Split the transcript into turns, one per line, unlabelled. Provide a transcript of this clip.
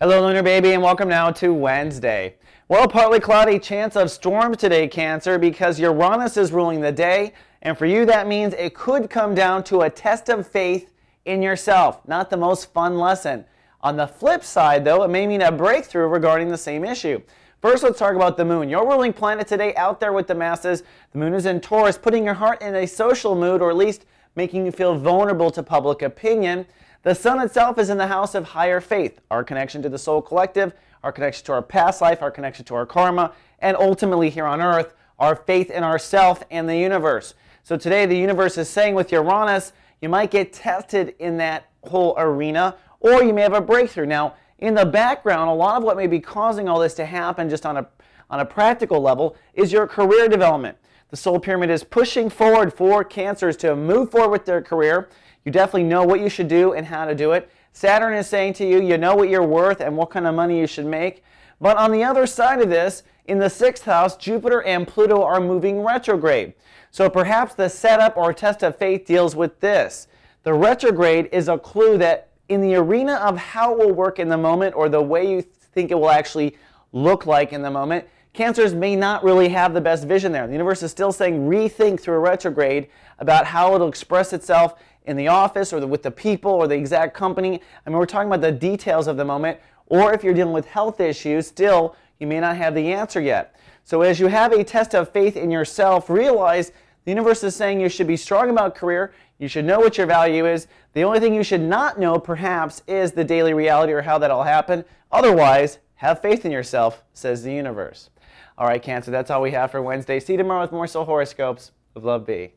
Hello, Lunar Baby, and welcome now to Wednesday. Well, partly cloudy, chance of storms today, Cancer, because Uranus is ruling the day, and for you that means it could come down to a test of faith in yourself. Not the most fun lesson. On the flip side, though, it may mean a breakthrough regarding the same issue. First, let's talk about the moon. Your ruling planet today out there with the masses. The moon is in Taurus, putting your heart in a social mood, or at least making you feel vulnerable to public opinion. The sun itself is in the house of higher faith, our connection to the soul collective, our connection to our past life, our connection to our karma, and ultimately here on earth, our faith in ourself and the universe. So today the universe is saying with Uranus, you might get tested in that whole arena, or you may have a breakthrough. Now, in the background, a lot of what may be causing all this to happen just on a, on a practical level is your career development. The soul pyramid is pushing forward for cancers to move forward with their career you definitely know what you should do and how to do it. Saturn is saying to you, you know what you're worth and what kind of money you should make. But on the other side of this, in the sixth house, Jupiter and Pluto are moving retrograde. So perhaps the setup or test of faith deals with this. The retrograde is a clue that in the arena of how it will work in the moment or the way you think it will actually look like in the moment, cancers may not really have the best vision there. The universe is still saying rethink through a retrograde about how it'll express itself in the office or the, with the people or the exact company. I mean, we're talking about the details of the moment. Or if you're dealing with health issues, still, you may not have the answer yet. So as you have a test of faith in yourself, realize the universe is saying you should be strong about career, you should know what your value is. The only thing you should not know, perhaps, is the daily reality or how that'll happen. Otherwise, have faith in yourself, says the universe. All right, Cancer, that's all we have for Wednesday. See you tomorrow with more soul horoscopes Love Be.